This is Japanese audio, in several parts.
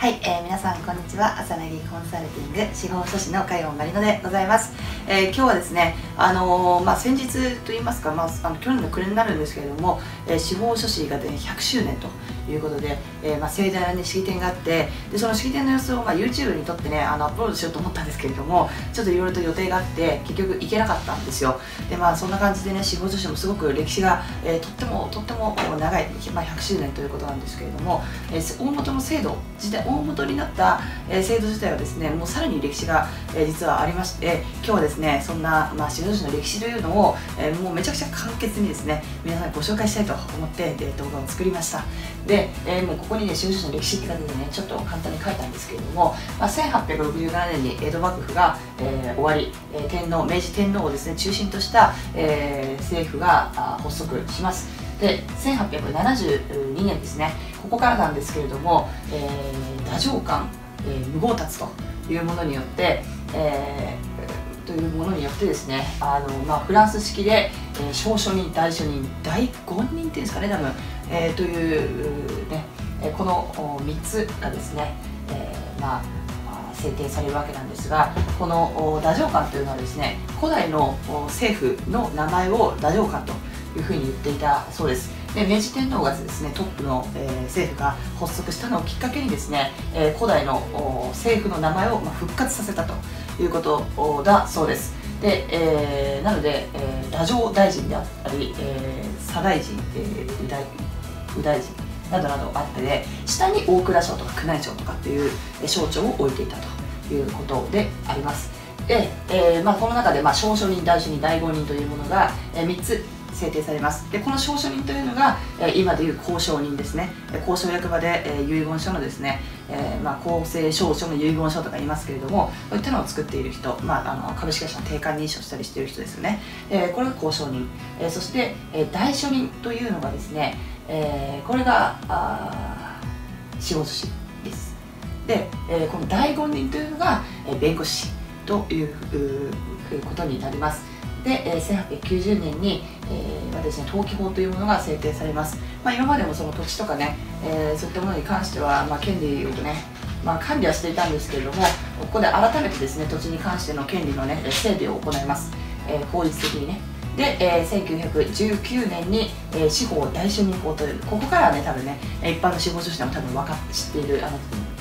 はい、えー、皆さんこんにちは。朝凪コンサルティング司法書士の海本まりのでございます、えー、今日はですねあのー、まあ、先日といいますか、まあ、あの去年の暮れになるんですけれども、えー、司法書士が、ね、100周年ということで、えーまあ、盛大な、ね、式典があってでその式典の様子を、まあ、YouTube に撮ってねあのアップロードしようと思ったんですけれどもちょっといろいろと予定があって結局行けなかったんですよ。でまあそんな感じでね司法書士もすごく歴史が、えー、とってもとっても長い、まあ、100周年ということなんですけれども、えー、大元の制度自体大元になった、えー、制度自体はですねもうさらに歴史が、えー、実はありまして今日はですねそんな、まあ、司法書士の歴史というのを、えー、もうめちゃくちゃ簡潔にですね皆さんにご紹介したいと思って、えー、動画を作りました。で、えー、もうここにね司法書士の歴史って感じでねちょっと簡単に書いたんですけれども、まあ、1867年に江戸幕府が、えー、終わり、天皇明治天皇をですね中心とした、えー、政府が発足します。で1872年ですねここからなんですけれども、えー、太政官、えー、無豪達というものによって、えー、というものによってですねあの、まあ、フランス式で、ー、小書人大書人大言人っていうんですかね多分、えー、というねこの3つがですね、えー、まあ制定されるわけなんですがこの太政官というのはですね古代の政府の名前を太政官というふうに言っていたそうです。で明治天皇がですねトップの、えー、政府が発足したのをきっかけにですね、えー、古代の政府の名前を、まあ、復活させたということだそうです。で、えー、なので、えー、太政大臣であったり、えー、左大臣、えー、右大右大臣などなどあってで下に大蔵省とか宮内庁とかっていう省庁を置いていたということであります。で、えーまあ、この中で、まあ、小書人大書人大五人というものが、えー、3つ制定されます。でこの証書人というのが、今でいう交渉人ですね。交渉役場で、遺言書のですね、えー、まあ、公正証書の遺言書とか言いますけれどもこういったのを作っている人、まあ、あの株式会社の定款認証したりしている人ですよね、えー、これが交渉人、えー、そして、え代書人というのがですね、えこれが司法書士です。で、えこの代言人というのが、え弁護士ということになります。で、え、1890年に、えですね、登記法というものが制定されます、まあ、今までもその土地とかね、えー、そういったものに関しては、まあ、権利をね、まあ、管理はしていたんですけれどもここで改めてですね土地に関しての権利のね整備を行います、えー、法律的にね。で、えー、1919年に、えー、司法大主任法というここからはね多分ね一般の司法書士でも多分分かって知っているあの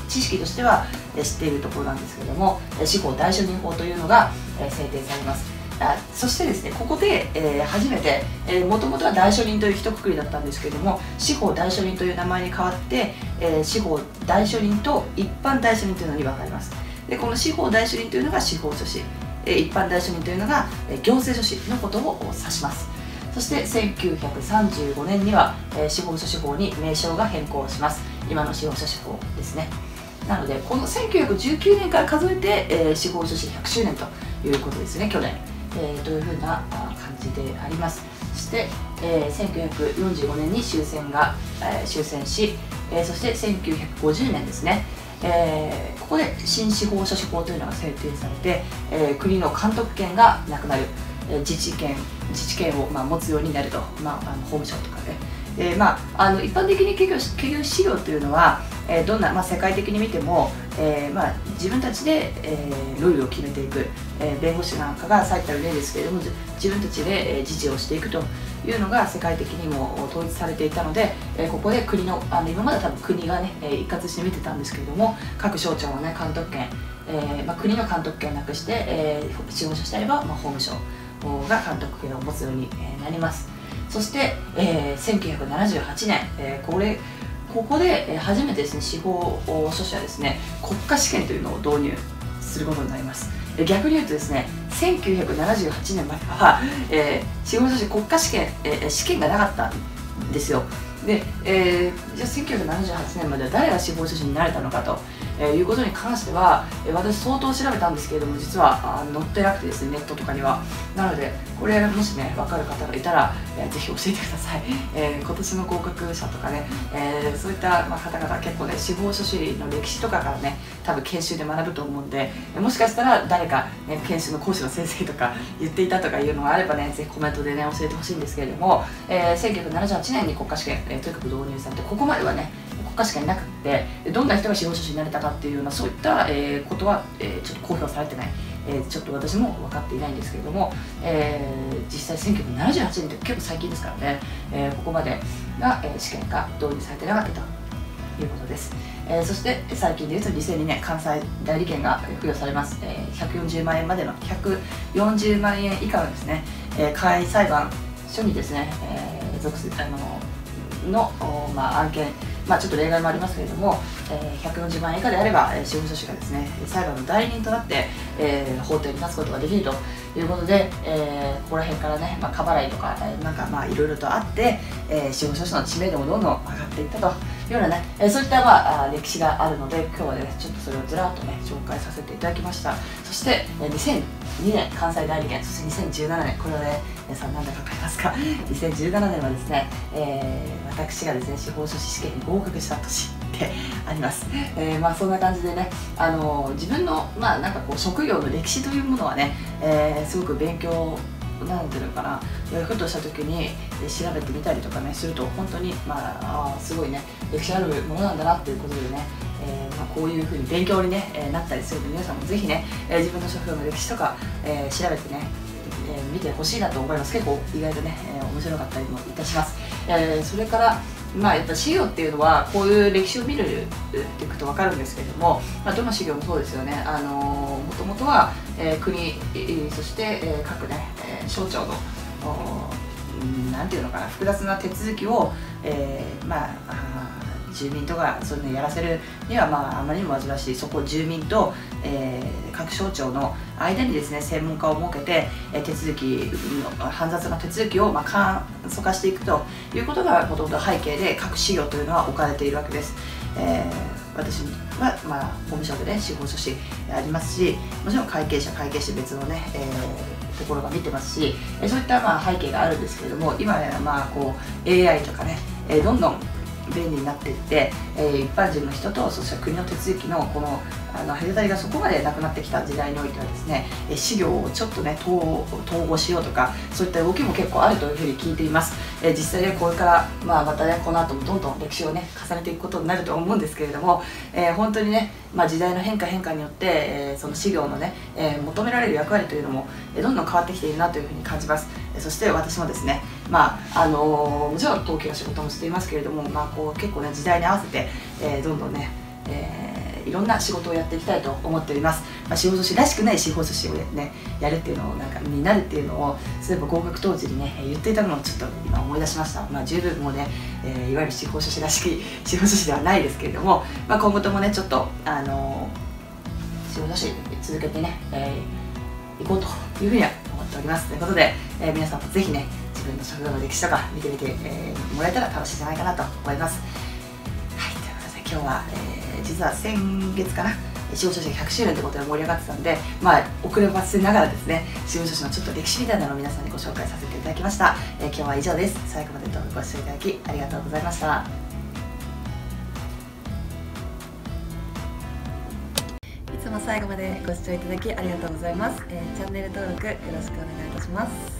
知識としては知っているところなんですけども司法大主任法というのが、制定されます。あそしてですねここで、えー、初めてもともとは大書人という一括りだったんですけれども司法大書人という名前に変わって、えー、司法大書人と一般大書人というのに分かれます。でこの司法大書人というのが司法書士、え、一般大書人というのが、え、行政書士のことを指します。そして1935年には、え、司法書士法に名称が変更します。今の司法書士法ですね。なのでこの1919年から数えて、え、司法書士100周年ということですね去年。えー、というふうな感じであります。そして、えー、1945年に終戦が、えー、終戦し、えー、そして1950年ですね、えー、ここで新司法書士法というのが制定されて、えー、国の監督権がなくなる、えー、自治権自治権を、まあ、持つようになると、まあ、あの法務省とかで、ねーまあ、あの一般的に企業企業資料というのは、えー、どんな、まあ、世界的に見ても、えーまあ、自分たちで、えー、ルールを決めていく、えー、弁護士なんかが最たる例ですけれども自分たちで、えー、自治をしていくというのが世界的にも統一されていたので、えー、ここで国のあの今まで多分国がね、えー、一括して見てたんですけれども各省庁の、ね、監督権、えーまあ、国の監督権をなくして、えー、司法書してあれば、まあ、法務省が監督権を持つようになります。そして、えー、1978年、えー、これここで初めてですね司法書士はですね国家試験というのを導入することになります。逆に言うとですね1978年までは、えー、司法書士国家試験、えー、試験がなかったんですよ。で、えー、じゃあ1978年までは誰が司法書士になれたのかとえー、いうことに関しては、えー、私相当調べたんですけれども実はあ載ってなくてですねネットとかには。なのでこれもしね分かる方がいたら、えー、ぜひ教えてください、えー、今年の合格者とかね、えー、そういった、まあ、方々結構ね司法書士の歴史とかからね多分研修で学ぶと思うんでもしかしたら誰か、ね、研修の講師の先生とか言っていたとかいうのがあればねぜひコメントでね教えてほしいんですけれども、えー、1978年に国家試験、えー、とにかく導入されてここまではね家しかいなくってどんな人が司法書士になれたかっていうようなそういった、えー、ことは、えー、ちょっと公表されてない、えー、ちょっと私も分かっていないんですけれども、えー、実際1978年って結構最近ですからね、えー、ここまでが、えー、試験が導入されてなかったということです、えー、そして最近でいうと2002年関西代理権が付与されます、えー、140万円までの140万円以下のですね、えー、簡易裁判所にですね、えー、属するあのの、まあ、案件まあ、ちょっと例外もありますけれども、えー、140万円以下であれば、司法書士がですね裁判の代理人となって、えー、法廷に立つことができるということで、えー、ここら辺からね、まあ、過払いとか、えー、なんかまあいろいろとあって、えー、司法書士の知名度もどんどん上がっていったとようなね、え、そういった、まあ、歴史があるので今日はねちょっとそれをずらっとね紹介させていただきました。そして、2002年関西代理権そして2017年これはね皆さん何だか分かりますか？2017年はですね、えー、私がですね司法書士試験に合格した年であります、えー、まあそんな感じでねあの自分のまあなんかこう職業の歴史というものはね、えー、すごく勉強なんていうのかなふとした時に調べてみたりとかねすると本当にまああすごいね歴史あるものなんだなっていうことでねえー、まあ、こういうふうに勉強にね、えー、なったりするので皆さんもぜひね、えー、自分の職業の歴史とか、え調べてね、え見てほしいなと思います。結構意外とね、え面白かったりもいたします、えそれからまあやっぱ資料っていうのはこういう歴史を見るっていくと分かるんですけれども、まあ、どの資料もそうですよね。あのもともとは、えー、国そして、えー、各ね、え、省庁のなんていうのかな複雑な手続きを、えー、まあ住民とかそういうのやらせるには、まあ、あまりにも煩わしいそこを住民と、えー、各省庁の間にですね専門家を設けて、え、手続き煩雑な手続きを、まあ、簡素化していくということがもともと背景で各資料というのは置かれているわけです。えー、私は、まあ、法務省でね司法書士ありますしもちろん会計者会計士別のね、えー、ところが見てますし、そういったまあ背景があるんですけれども今やまあこう AI とかね、どんどん便利になっていって、えー、一般人の人とそして国の手続きのこのあの隔たりがそこまでなくなってきた時代においてはですね、え資料をちょっとね統合しようとかそういった動きも結構あるというふうに聞いています、えー、実際ねこれから、まあ、またねこの後もどんどん歴史をね重ねていくことになると思うんですけれども、えー、本当にね、まあ、時代の変化変化によって、えその資料のね、え求められる役割というのも、えどんどん変わってきているなというふうに感じます、えそして私もですねまああのもちろん登記の仕事もしていますけれども、まあ、こう結構ね時代に合わせて、えどんどんね、えーいろんな仕事をやっていきたいと思っております、まあ、司法書士らしくない司法書士をねやるっていうのをなんかになるっていうのをそういえば合格当時にね言っていたのをちょっと今思い出しました、まあ、十分もうね、えー、いわゆる司法書士らしき司法書士ではないですけれども、まあ、今後ともねちょっとあの、司法書士続けてね、えー、行こうというふうには思っております。ということで、えー、皆さんもぜひね分の職業の歴史とか見てみて、えー、もらえたら楽しいんじゃないかなと思います。はいということで今日は、えー実は先月かな司法書士100周年ということで盛り上がってたんで、まあ、遅ればせながらですね司法書士のちょっと歴史みたいなのを皆さんにご紹介させていただきました、えー、今日は以上です。最後までどうぞご視聴いただきありがとうございました。いつも最後までご視聴いただきありがとうございます、えー、チャンネル登録よろしくお願いいたします。